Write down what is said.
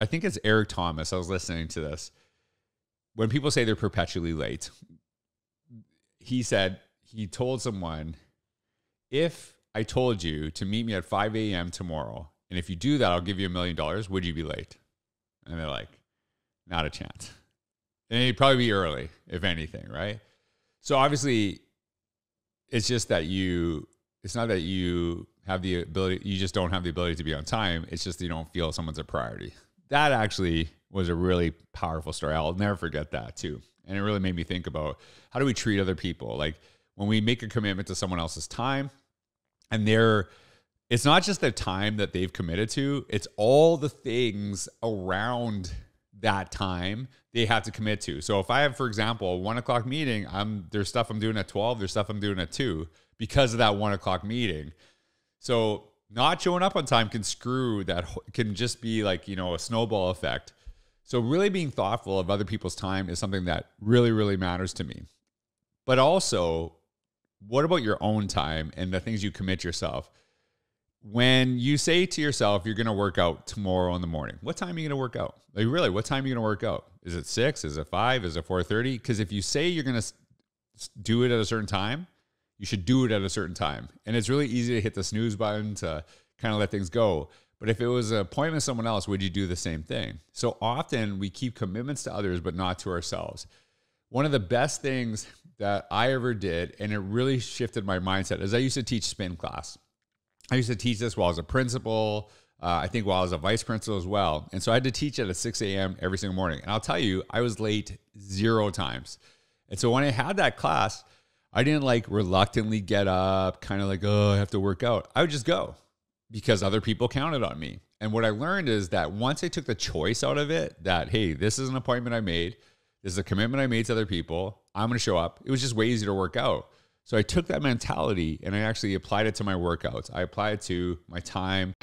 I think it's Eric Thomas. I was listening to this. When people say they're perpetually late, he said he told someone, if I told you to meet me at 5 a.m. tomorrow, and if you do that, I'll give you a million dollars, would you be late? And they're like, not a chance. And you'd probably be early, if anything, right? So obviously, it's just that you, it's not that you have the ability, you just don't have the ability to be on time. It's just you don't feel someone's a priority. That actually was a really powerful story. I'll never forget that too. And it really made me think about how do we treat other people? Like when we make a commitment to someone else's time and they're, it's not just the time that they've committed to, it's all the things around that time they have to commit to. So if I have, for example, a one o'clock meeting, I'm there's stuff I'm doing at 12, there's stuff I'm doing at two because of that one o'clock meeting. So not showing up on time can screw that can just be like, you know, a snowball effect. So really being thoughtful of other people's time is something that really, really matters to me. But also, what about your own time and the things you commit yourself? when you say to yourself you're going to work out tomorrow in the morning what time are you going to work out like really what time are you going to work out is it 6 is it 5 is it 4.30 because if you say you're going to do it at a certain time you should do it at a certain time and it's really easy to hit the snooze button to kind of let things go but if it was an appointment with someone else would you do the same thing so often we keep commitments to others but not to ourselves one of the best things that i ever did and it really shifted my mindset is i used to teach spin class I used to teach this while I was a principal. Uh, I think while I was a vice principal as well. And so I had to teach at a 6 a.m. every single morning. And I'll tell you, I was late zero times. And so when I had that class, I didn't like reluctantly get up, kind of like, oh, I have to work out. I would just go because other people counted on me. And what I learned is that once I took the choice out of it, that, hey, this is an appointment I made, this is a commitment I made to other people, I'm going to show up, it was just way easier to work out. So I took that mentality and I actually applied it to my workouts. I applied it to my time.